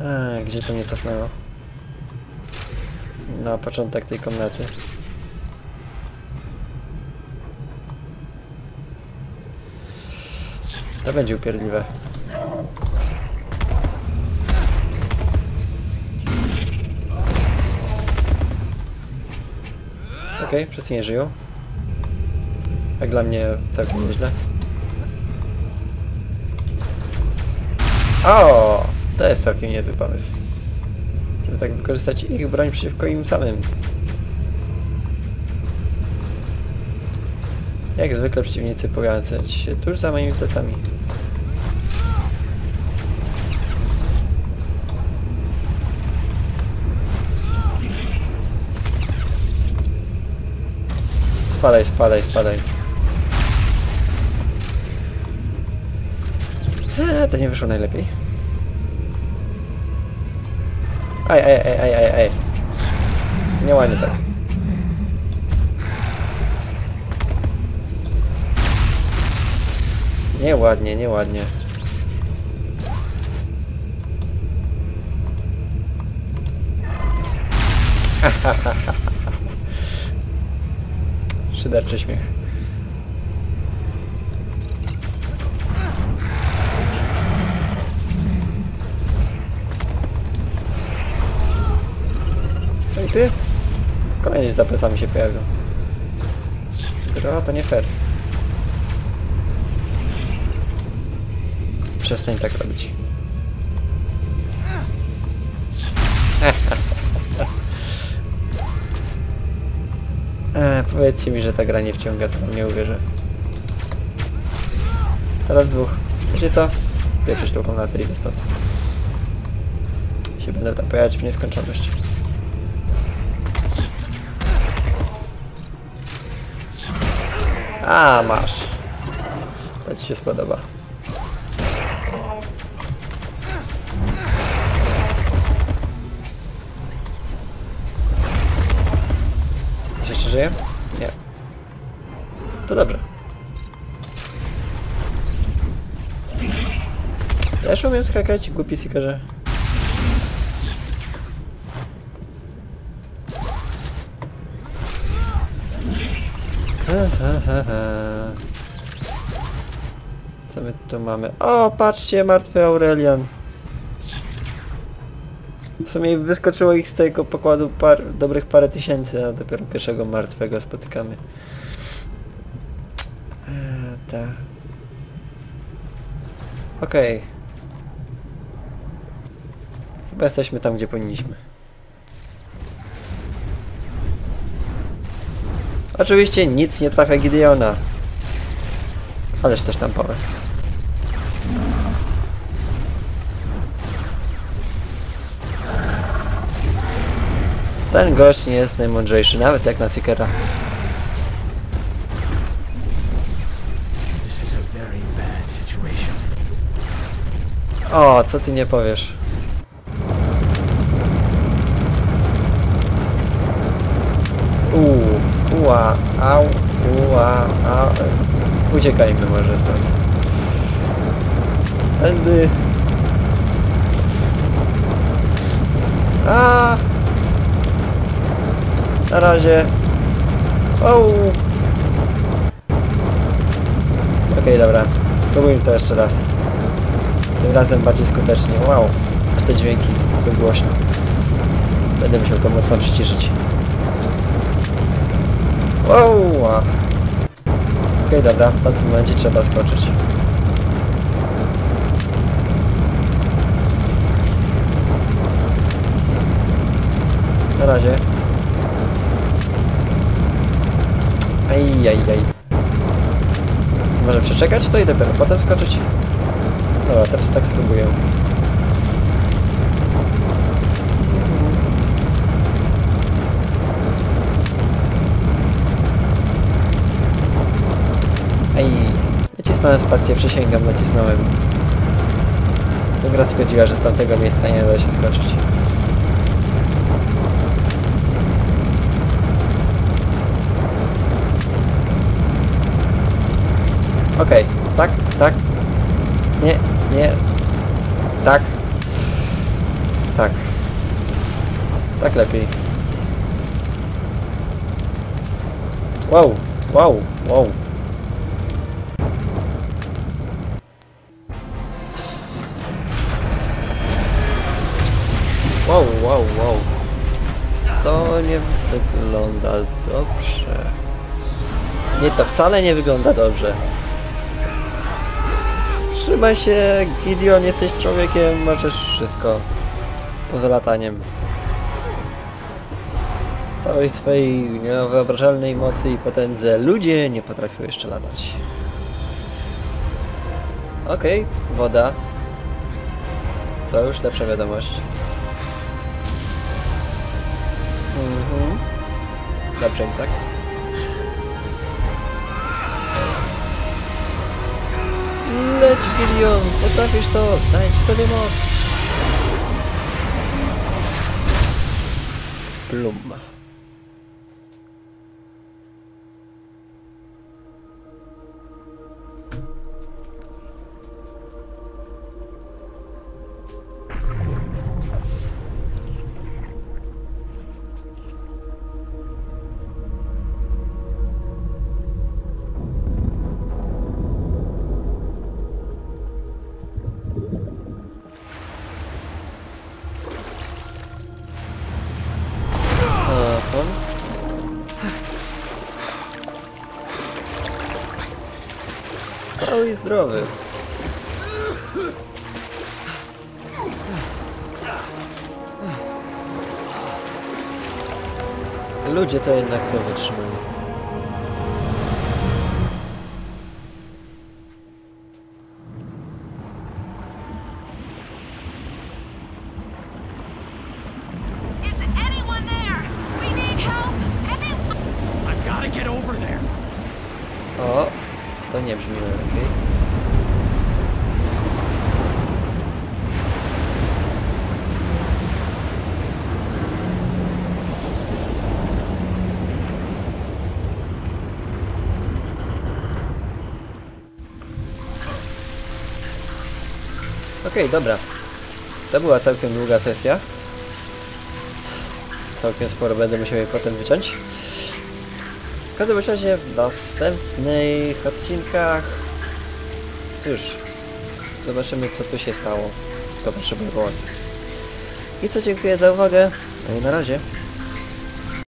A, gdzie to mnie cofnęło? Na początek tej komnaty. To będzie upierdliwe. Okej, wszyscy nie żyją. Jak dla mnie całkiem nieźle. O, to jest całkiem niezły pomysł. Żeby tak wykorzystać ich broń przeciwko im samym. Jak zwykle przeciwnicy pojawiają się tuż za moimi plecami. Spadaj, spadaj, spadaj. Eee, to nie wyszło najlepiej. Aj, aj, aj, aj, aj, aj. Nieładnie tak. Nieładnie, nieładnie. Szyderczy śmiech. Ty? Kolejny za plecami się pojawił. Tylko to nie fair. Przestań tak robić. E, powiedzcie mi, że ta gra nie wciąga, to wam nie uwierzę. Teraz dwóch. Wiecie co? Tą komnatę i stąd. Się będę tam pojawiać w nieskończoność. A, masz. To ci się spodoba. Czy jeszcze żyje? Nie. To dobrze. Też umiem skakać, głupi sikarze. Co my tu mamy? O, patrzcie, martwy Aurelian. W sumie wyskoczyło ich z tego pokładu par, dobrych parę tysięcy, a dopiero pierwszego martwego spotykamy. Eee, ta. Okej. Chyba jesteśmy tam, gdzie powinniśmy. Oczywiście nic nie trafia Gideona. Ależ też tam powiem. Ten gość nie jest najmądrzejszy, nawet jak na Seekera. O, co ty nie powiesz? Au, ua, au. Uciekajmy może stąd. Tędy. A. Na razie. O. Okej, dobra. Spróbujmy to jeszcze raz. Tym razem bardziej skutecznie. Wow, aż te dźwięki są głośne. Będę musiał to mocno przyciszyć. Wow! a. Okej, dobra, w tym momencie trzeba skoczyć. Na razie. Ajajaj. Może przeczekać to i dopiero potem skoczyć? Dobra, teraz tak spróbuję. Ej, nacisnąłem spację, przysięgam, nacisnąłem. To gra stwierdziła, że z tamtego miejsca nie da się skoczyć. Okej, tak, tak. Nie, nie. Tak. Tak. Tak lepiej. Wow, wow. Wow, wow. To nie wygląda dobrze. Nie, to wcale nie wygląda dobrze. Trzymaj się, Gideon, jesteś człowiekiem, możesz wszystko. Poza lataniem. Całej swojej niewyobrażalnej mocy i potędze ludzie nie potrafią jeszcze latać. Okej, woda. To już lepsza wiadomość. Mhm. Dobrze im tak? Leć Gideon, potrafisz to, znajdź w sobie moc. Plum. Cały i zdrowy. Ludzie to jednak sobie wytrzymują. Is anyone there? We need help! Anyone? I've got to get over there. O, to nie brzmi lepiej. Okej, dobra. To była całkiem długa sesja. Całkiem sporo będę musiał jej potem wyciąć. Każdym razie w następnych odcinkach cóż, zobaczymy co tu się stało. Kto potrzebuje pomocy. I co, dziękuję za uwagę. No i na razie.